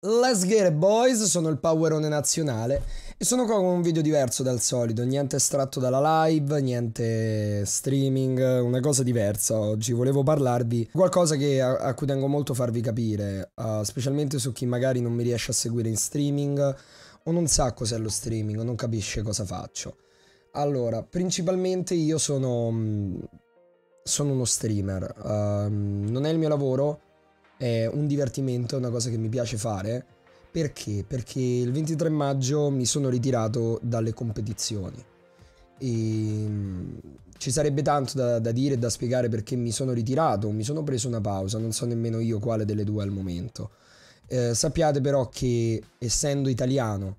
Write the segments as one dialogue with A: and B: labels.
A: Let's get it boys, sono il powerone nazionale e sono qua con un video diverso dal solito, niente estratto dalla live, niente streaming, una cosa diversa. Oggi, volevo parlarvi qualcosa che, a, a, cui tengo molto farvi capire, uh, specialmente su chi magari non mi riesce a seguire in streaming o non sa cos'è lo streaming o non capisce cosa faccio. Allora, principalmente io sono, mm, sono uno streamer, uh, non è il mio lavoro, è un divertimento, è una cosa che mi piace fare. Perché? Perché il 23 maggio mi sono ritirato dalle competizioni. E mm, ci sarebbe tanto da, da dire e da spiegare perché mi sono ritirato, mi sono preso una pausa, non so nemmeno io quale delle due al momento. Eh, sappiate però che essendo italiano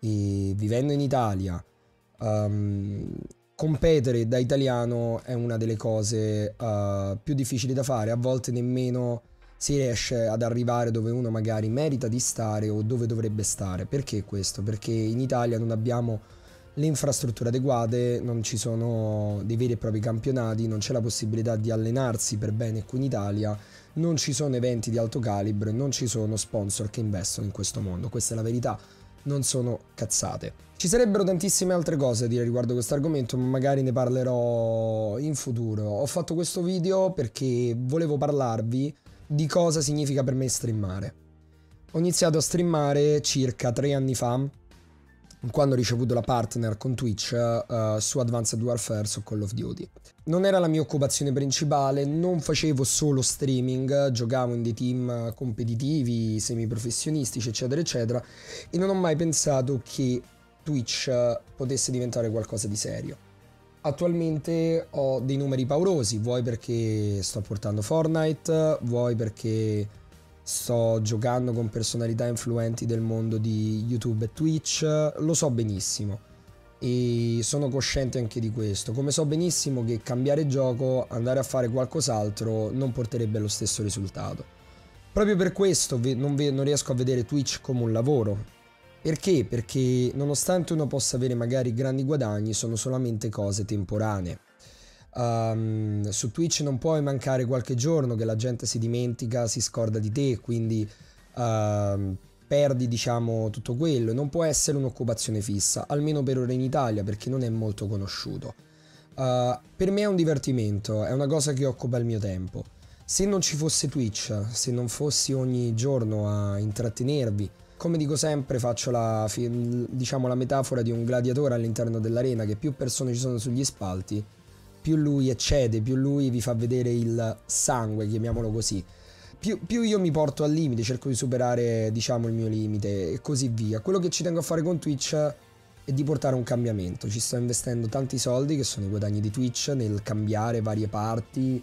A: e vivendo in Italia, um, competere da italiano è una delle cose uh, più difficili da fare, a volte nemmeno si riesce ad arrivare dove uno magari merita di stare o dove dovrebbe stare. Perché questo? Perché in Italia non abbiamo le infrastrutture adeguate, non ci sono dei veri e propri campionati, non c'è la possibilità di allenarsi per bene qui in Italia, non ci sono eventi di alto calibro non ci sono sponsor che investono in questo mondo. Questa è la verità, non sono cazzate. Ci sarebbero tantissime altre cose da dire riguardo questo argomento, ma magari ne parlerò in futuro. Ho fatto questo video perché volevo parlarvi di cosa significa per me streamare. Ho iniziato a streamare circa tre anni fa, quando ho ricevuto la partner con Twitch uh, su Advanced Warfare su Call of Duty. Non era la mia occupazione principale, non facevo solo streaming, giocavo in dei team competitivi, semiprofessionistici, eccetera, eccetera, e non ho mai pensato che Twitch potesse diventare qualcosa di serio. Attualmente ho dei numeri paurosi, vuoi perché sto portando Fortnite, vuoi perché sto giocando con personalità influenti del mondo di YouTube e Twitch, lo so benissimo e sono cosciente anche di questo, come so benissimo che cambiare gioco, andare a fare qualcos'altro non porterebbe allo stesso risultato. Proprio per questo non, riesco a vedere Twitch come un lavoro, perché? Perché nonostante uno possa avere magari grandi guadagni, sono solamente cose temporanee. Um, su Twitch non puoi mancare qualche giorno che la gente si dimentica, si scorda di te, quindi uh, perdi diciamo tutto quello. Non può essere un'occupazione fissa, almeno per ora in Italia, perché non è molto conosciuto. Uh, per me è un divertimento, è una cosa che occupa il mio tempo. Se non ci fosse Twitch, se non fossi ogni giorno a intrattenervi, come dico sempre, faccio la, diciamo, la metafora di un gladiatore all'interno dell'arena, che più persone ci sono sugli spalti, più lui eccede, più lui vi fa vedere il sangue, chiamiamolo così. Più, più, io mi porto al limite, cerco di superare, diciamo, il mio limite e così via. Quello che ci tengo a fare con Twitch è di portare un cambiamento. Ci sto investendo tanti soldi, che sono i guadagni di Twitch, nel cambiare varie parti,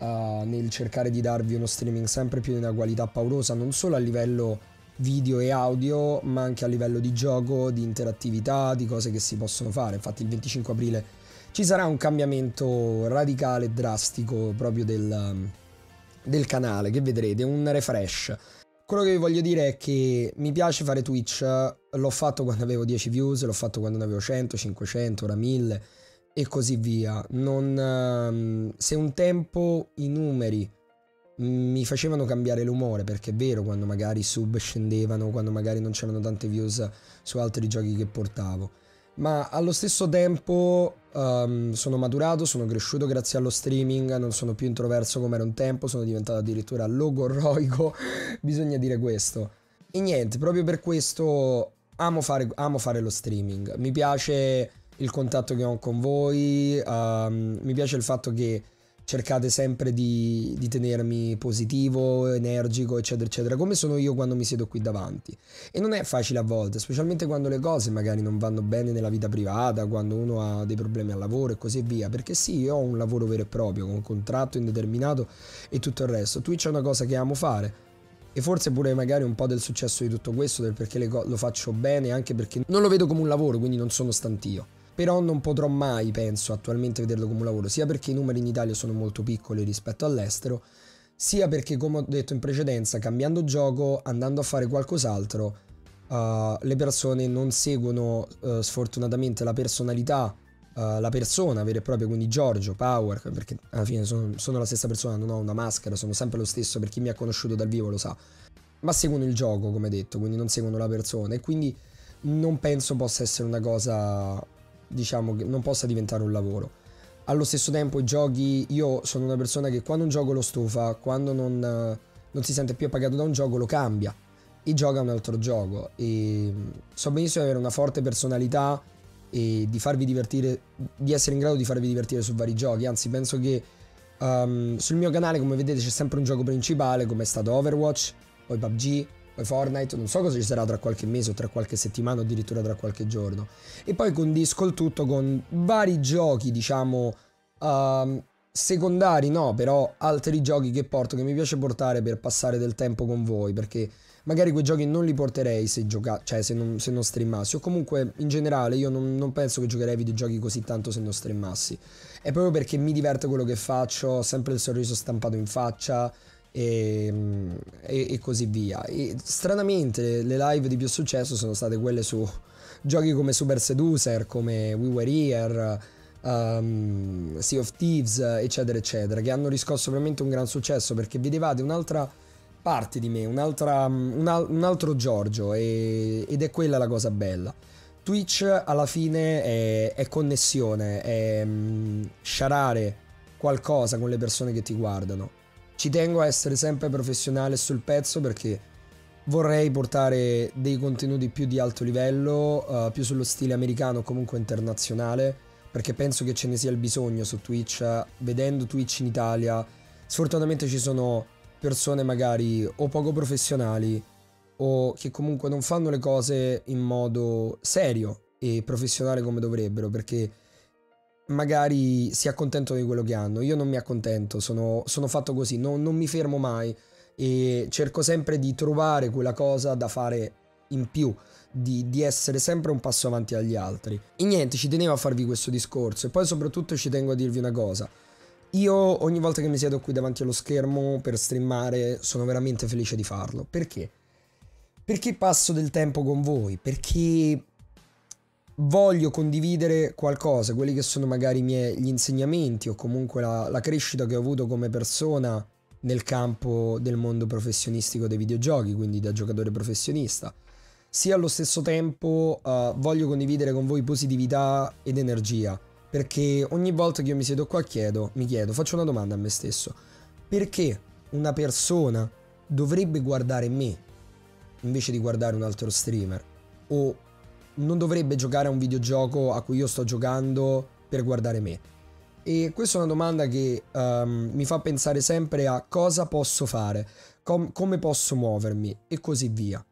A: uh, nel cercare di darvi uno streaming sempre più di una qualità paurosa, non solo a livello video e audio, ma anche a livello di gioco, di interattività, di cose che si possono fare. Infatti il 25 aprile ci sarà un cambiamento radicale, drastico proprio del, del canale, che vedrete, un refresh. Quello che vi voglio dire è che mi piace fare Twitch, l'ho fatto quando avevo 10 views, l'ho fatto quando ne avevo 100, 500, ora 1000 e così via. Non, ehm, se un tempo i numeri mi facevano cambiare l'umore perché è vero quando magari sub scendevano, quando magari non c'erano tante views su altri giochi che portavo. Ma allo stesso tempo um, sono maturato, sono cresciuto grazie allo streaming, non sono più introverso come era un tempo, sono diventato addirittura logorroico, bisogna dire questo. E niente, proprio per questo amo fare, amo fare lo streaming. Mi piace il contatto che ho con voi, um, mi piace il fatto che cercate sempre di, di, tenermi positivo, energico, eccetera, eccetera, come sono io quando mi siedo qui davanti. E non è facile a volte, specialmente quando le cose magari non vanno bene nella vita privata, quando uno ha dei problemi al lavoro e così via, perché sì, io ho un lavoro vero e proprio, con un contratto indeterminato e tutto il resto. Twitch è una cosa che amo fare. E forse pure magari un po' del successo di tutto questo, del perché lo faccio bene, anche perché non lo vedo come un lavoro, quindi non sono stantio però non potrò mai, penso, attualmente vederlo come un lavoro, sia perché i numeri in Italia sono molto piccoli rispetto all'estero, sia perché, come ho detto in precedenza, cambiando gioco, andando a fare qualcos'altro, uh, le persone non seguono uh, sfortunatamente la personalità, uh, la persona vera e propria, quindi Giorgio, Power, perché alla fine sono, sono, la stessa persona, non ho una maschera, sono sempre lo stesso, per chi mi ha conosciuto dal vivo lo sa, ma seguono il gioco, come detto, quindi non seguono la persona e quindi non penso possa essere una cosa, diciamo, che non possa diventare un lavoro. Allo stesso tempo i giochi, io sono una persona che quando un gioco lo stufa, quando non, non si sente più appagato da un gioco, lo cambia e gioca un altro gioco. E so benissimo di avere una forte personalità e di farvi divertire, di essere in grado di farvi divertire su vari giochi. Anzi, penso che um, sul mio canale, come vedete, c'è sempre un gioco principale, come è stato Overwatch, poi PUBG, Fortnite. Non so cosa ci sarà tra qualche mese o tra qualche settimana o addirittura tra qualche giorno. E poi condisco il tutto con vari giochi, diciamo. Um, secondari no, però altri giochi che porto, che mi piace portare per passare del tempo con voi, perché magari quei giochi non li porterei se, gioca- cioè se, non, se non streamassi, o comunque in generale io non, non penso che giocherei ai videogiochi così tanto se non streamassi. È proprio perché mi diverte quello che faccio, ho sempre il sorriso stampato in faccia e, e, e così via. E stranamente le live di più successo sono state quelle su giochi come Super Seducer, come We Were Here, um, Sea of Thieves, eccetera, eccetera, che hanno riscosso veramente un gran successo perché vedevate un'altra parte di me, un, al, un altro Giorgio e, ed è quella la cosa bella. Twitch alla fine è, è connessione, è um, sciarare qualcosa con le persone che ti guardano. Ci tengo a essere sempre professionale sul pezzo perché vorrei portare dei contenuti più di alto livello, uh, più sullo stile americano o comunque internazionale, perché penso che ce ne sia il bisogno su Twitch. Vedendo Twitch in Italia, sfortunatamente ci sono persone magari o poco professionali o che comunque non fanno le cose in modo serio e professionale come dovrebbero perché magari si accontentano di quello che hanno. Io non mi accontento, sono, sono fatto così, non, non mi fermo mai e cerco sempre di trovare quella cosa da fare in più, di, di, essere sempre un passo avanti agli altri. E niente, ci tenevo a farvi questo discorso e poi soprattutto ci tengo a dirvi una cosa. Io ogni volta che mi siedo qui davanti allo schermo per streamare sono veramente felice di farlo. Perché? Perché passo del tempo con voi, perché voglio condividere qualcosa, quelli che sono magari miei, gli insegnamenti o comunque la, la crescita che ho avuto come persona nel campo del mondo professionistico dei videogiochi, quindi da giocatore professionista. Sia allo stesso tempo uh, voglio condividere con voi positività ed energia perché ogni volta che io mi siedo qua chiedo, mi chiedo, faccio una domanda a me stesso. Perché una persona dovrebbe guardare me invece di guardare un altro streamer? O non dovrebbe giocare a un videogioco a cui io sto giocando per guardare me? E questa è una domanda che um, mi fa pensare sempre a cosa posso fare, com- come posso muovermi e così via.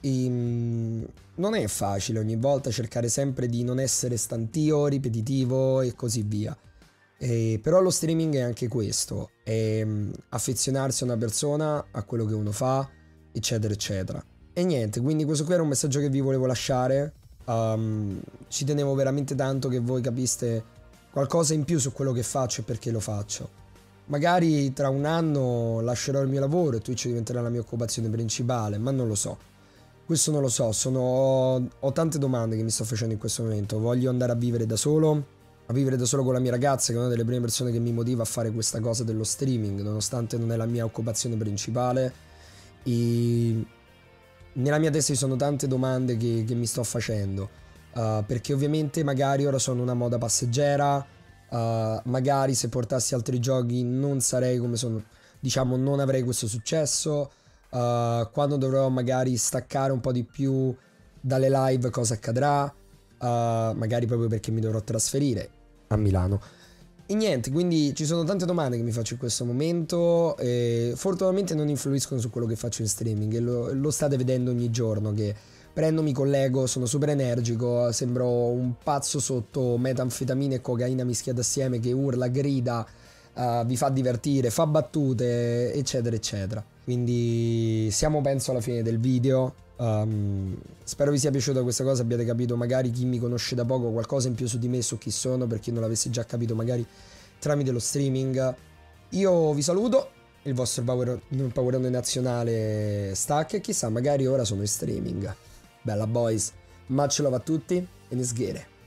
A: E, ehm, non è facile ogni volta cercare sempre di non essere stantio, ripetitivo e così via. E, però lo streaming è anche questo, è um, affezionarsi a una persona, a quello che uno fa, eccetera, eccetera. E niente, quindi questo qui era un messaggio che vi volevo lasciare. Um, ci tenevo veramente tanto che voi capiste qualcosa in più su quello che faccio e perché lo faccio. Magari tra un anno lascerò il mio lavoro e Twitch diventerà la mia occupazione principale, ma non lo so. Questo non lo so, sono... ho tante domande che mi sto facendo in questo momento. Voglio andare a vivere da solo, a vivere da solo con la mia ragazza, che è una delle prime persone che mi motiva a fare questa cosa dello streaming, nonostante non è la mia occupazione principale. E nella mia testa ci sono tante domande che, che mi sto facendo. Uh, perché ovviamente magari ora sono una moda passeggera, uh, magari se portassi altri giochi non sarei come sono, diciamo non avrei questo successo. Uh, quando dovrò magari staccare un po' di più dalle live cosa accadrà, magari proprio perché mi dovrò trasferire a Milano. E niente, quindi ci sono tante domande che mi faccio in questo momento e fortunatamente non influiscono su quello che faccio in streaming e lo, lo state vedendo ogni giorno che prendo, mi collego, sono super energico, sembro un pazzo sotto metanfetamina e cocaina mischiata assieme che urla, grida, uh, vi fa divertire, fa battute, eccetera, eccetera. Quindi siamo penso alla fine del video. Um, spero vi sia piaciuta questa cosa, abbiate capito magari chi mi conosce da poco qualcosa in più su di me, su chi sono, per chi non l'avesse già capito magari tramite lo streaming. Io vi saluto, il vostro power, nazionale stack e chissà magari ora sono in streaming. Bella boys. Much love a tutti e get it.